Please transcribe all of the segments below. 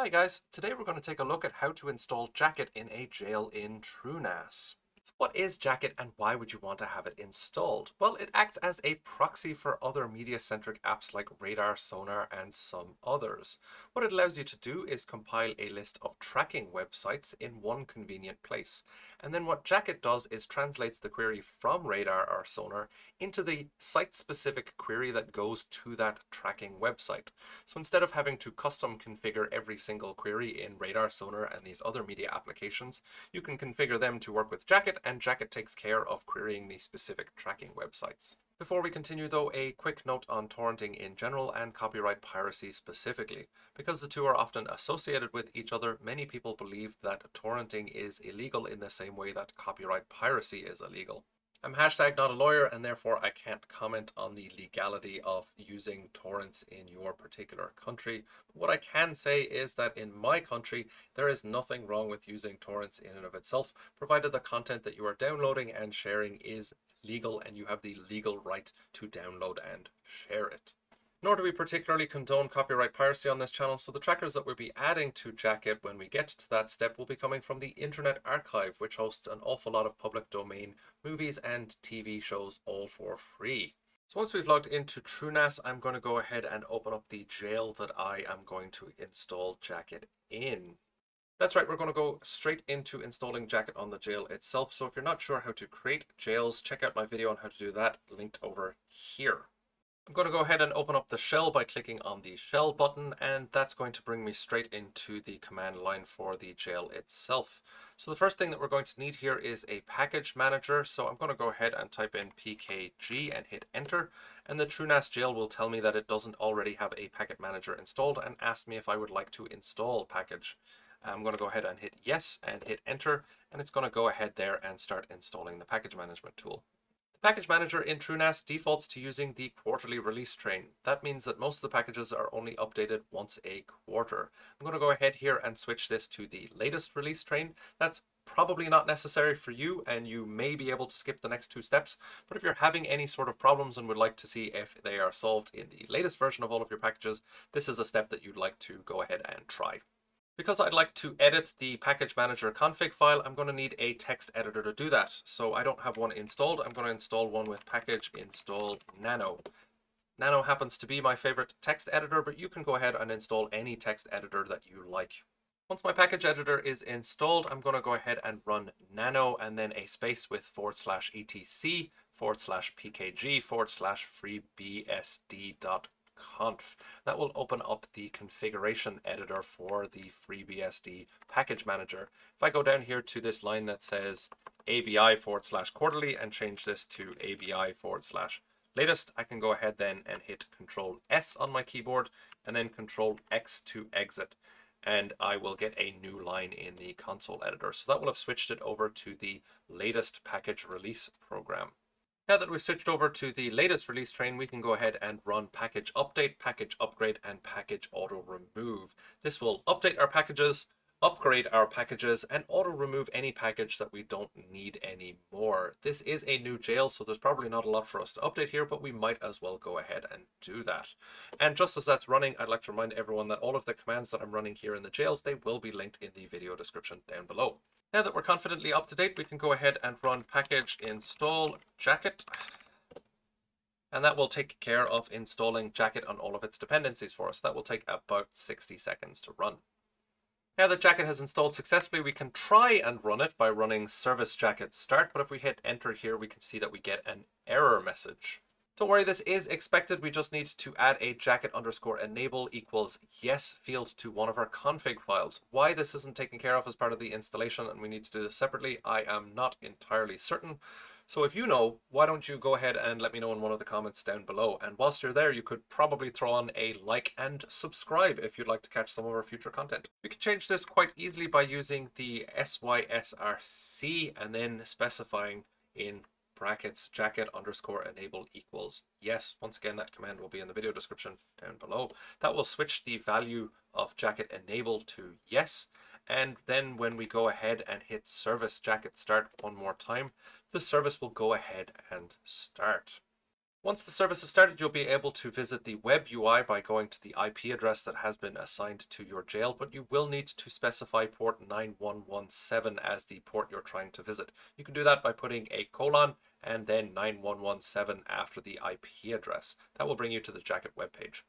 Hi guys, today we're going to take a look at how to install Jackett in a jail in TrueNAS. What is Jackett and why would you want to have it installed? Well, it acts as a proxy for other media-centric apps like Radarr, Sonarr, and some others. What it allows you to do is compile a list of tracking websites in one convenient place. And then what Jackett does is translates the query from Radarr or Sonarr into the site-specific query that goes to that tracking website. So instead of having to custom configure every single query in Radarr, Sonarr, and these other media applications, you can configure them to work with Jackett, and Jackett takes care of querying the specific tracking websites. Before we continue though, a quick note on torrenting in general and copyright piracy specifically. Because the two are often associated with each other, many people believe that torrenting is illegal in the same way that copyright piracy is illegal. I'm hashtag not a lawyer and therefore I can't comment on the legality of using torrents in your particular country. But what I can say is that in my country, there is nothing wrong with using torrents in and of itself, provided the content that you are downloading and sharing is legal and you have the legal right to download and share it nor do we particularly condone copyright piracy on this channel, so the trackers that we'll be adding to Jackett when we get to that step will be coming from the Internet Archive, which hosts an awful lot of public domain movies and TV shows all for free. So once we've logged into TrueNAS, I'm going to go ahead and open up the jail that I am going to install Jackett in. That's right, we're going to go straight into installing Jackett on the jail itself. So if you're not sure how to create jails, check out my video on how to do that linked over here. I'm going to go ahead and open up the shell by clicking on the shell button and that's going to bring me straight into the command line for the jail itself. So the first thing that we're going to need here is a package manager. So I'm going to go ahead and type in pkg and hit enter and the TrueNAS jail will tell me that it doesn't already have a packet manager installed and ask me if I would like to install package. I'm going to go ahead and hit yes and hit enter and it's going to go ahead there and start installing the package management tool. Package Manager in TrueNAS defaults to using the quarterly release train. That means that most of the packages are only updated once a quarter. I'm going to go ahead here and switch this to the latest release train. That's probably not necessary for you and you may be able to skip the next two steps. But if you're having any sort of problems and would like to see if they are solved in the latest version of all of your packages, this is a step that you'd like to go ahead and try. Because I'd like to edit the package manager config file, I'm going to need a text editor to do that. So I don't have one installed. I'm going to install one with package install nano. Nano happens to be my favorite text editor, but you can go ahead and install any text editor that you like. Once my package editor is installed, I'm going to go ahead and run nano and then a space with forward slash etc forward slash pkg forward slash freebsd.com conf. That will open up the configuration editor for the FreeBSD package manager. If I go down here to this line that says ABI forward slash quarterly and change this to ABI forward slash latest, I can go ahead then and hit Control S on my keyboard and then Control X to exit. And I will get a new line in the console editor. So that will have switched it over to the latest package release program. Now that we've switched over to the latest release train, we can go ahead and run package update, package upgrade, and package auto remove. This will update our packages, upgrade our packages, and auto remove any package that we don't need anymore. This is a new jail, so there's probably not a lot for us to update here, but we might as well go ahead and do that. And just as that's running, I'd like to remind everyone that all of the commands that I'm running here in the jails, they will be linked in the video description down below. Now that we're confidently up to date, we can go ahead and run package install jackett. And that will take care of installing jackett on all of its dependencies for us. That will take about 60 seconds to run. Now that Jackett has installed successfully, we can try and run it by running service jackett start, but if we hit enter here, we can see that we get an error message. Don't worry, this is expected. We just need to add a jackett underscore enable equals yes field to one of our config files. Why this isn't taken care of as part of the installation and we need to do this separately, I am not entirely certain. So if you know, why don't you go ahead and let me know in one of the comments down below. And whilst you're there, you could probably throw on a like and subscribe if you'd like to catch some of our future content. We can change this quite easily by using the SYSRC and then specifying in brackets jackett underscore enable equals yes. Once again, that command will be in the video description down below. That will switch the value of jackett enable to yes. And then when we go ahead and hit service jackett start one more time, the service will go ahead and start. Once the service is started, you'll be able to visit the web UI by going to the IP address that has been assigned to your jail, but you will need to specify port 9117 as the port you're trying to visit. You can do that by putting a colon and then 9117 after the IP address. That will bring you to the Jackett web page.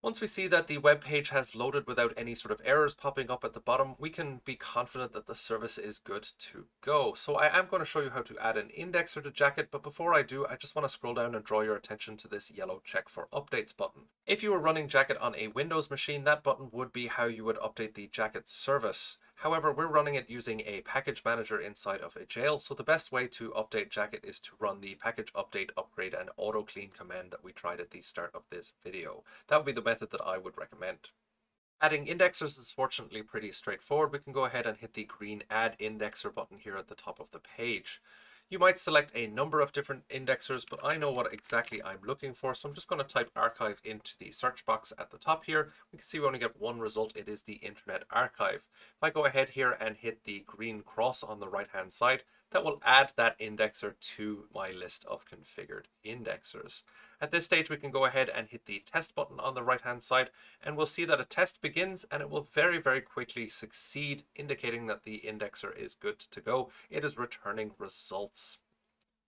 Once we see that the web page has loaded without any sort of errors popping up at the bottom, we can be confident that the service is good to go. So I am going to show you how to add an indexer to Jackett, but before I do, I just want to scroll down and draw your attention to this yellow check for updates button. If you were running Jackett on a Windows machine, that button would be how you would update the Jackett service. However, we're running it using a package manager inside of a jail, so the best way to update Jackett is to run the package update, upgrade, and auto clean command that we tried at the start of this video. That would be the method that I would recommend. Adding indexers is fortunately pretty straightforward. We can go ahead and hit the green add indexer button here at the top of the page. You might select a number of different indexers, but I know what exactly I'm looking for. So I'm just going to type archive into the search box at the top here. We can see we only get one result. It is the Internet Archive. If I go ahead here and hit the green cross on the right hand side, that will add that indexer to my list of configured indexers. At this stage, we can go ahead and hit the test button on the right hand side, and we'll see that a test begins and it will very, very quickly succeed, indicating that the indexer is good to go. It is returning results.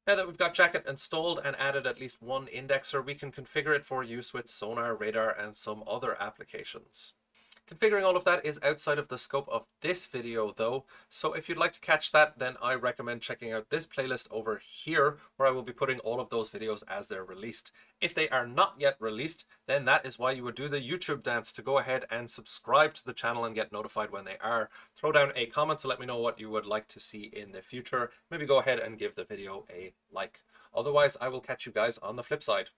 Now that we've got Jackett installed and added at least one indexer, we can configure it for use with Sonarr, Radarr, and some other applications. Configuring all of that is outside of the scope of this video though, so if you'd like to catch that, then I recommend checking out this playlist over here, where I will be putting all of those videos as they're released. If they are not yet released, then that is why you would do the YouTube dance to go ahead and subscribe to the channel and get notified when they are. Throw down a comment to let me know what you would like to see in the future. Maybe go ahead and give the video a like. Otherwise, I will catch you guys on the flip side.